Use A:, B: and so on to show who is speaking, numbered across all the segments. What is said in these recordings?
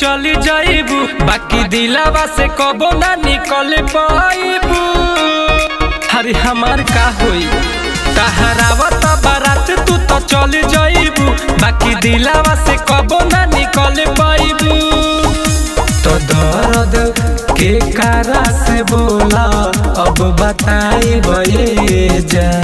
A: चली जाइबू बाकी दिलावा से कबो ना निकल पाइबू। अरे हमार का होई? तहरावत बारात, तू तो चली जाइबू। बाकी दिलावा से कबो ना निकल पाइबू। तो दर्द के कारा से बोला, अब बताई बये जान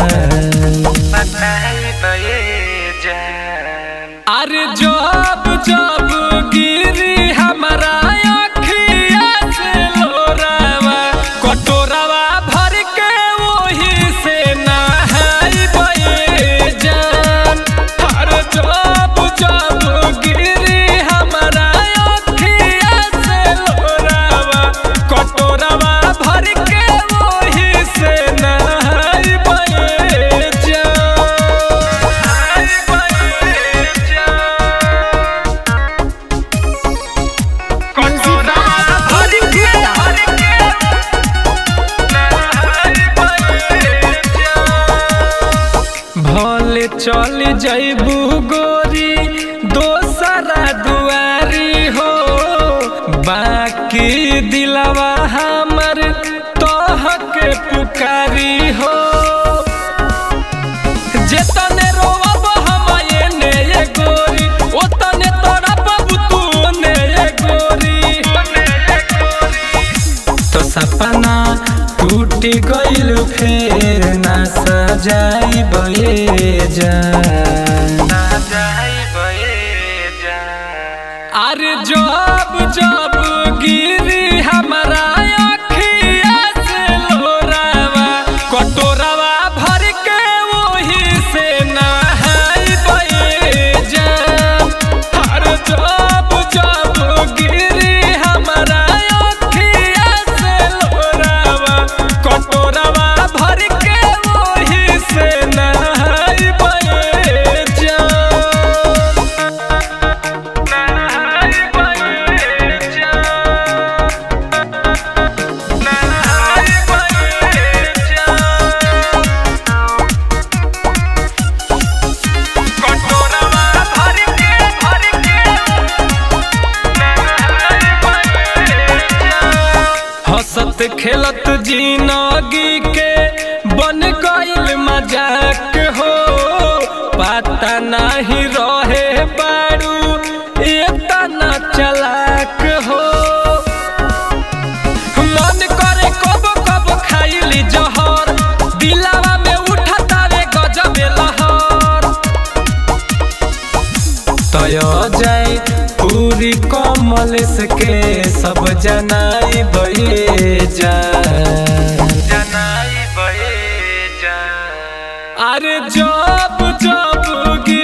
A: चल जैबू गोरी, दोसरा दुआरी हो। बाकी दिलवा हमर तोहके पुकारी हो। जेतने गोरी। तो सपना टूट गइल फेर ना सजाई बये जान। अरे जब जब गिरी हमारा हंसत खेलत ज़िंदगी के बन गइल मज़ाक हो। पता नहीं रहे बारू इतना चलाक हो। मन करे कब कब खाइली जहर, दिलावा में उठता रे गजब लहर। तय जाए पूरी कमल के सब जनाई बहे जान जनाई बहे जा अरे जब जब गी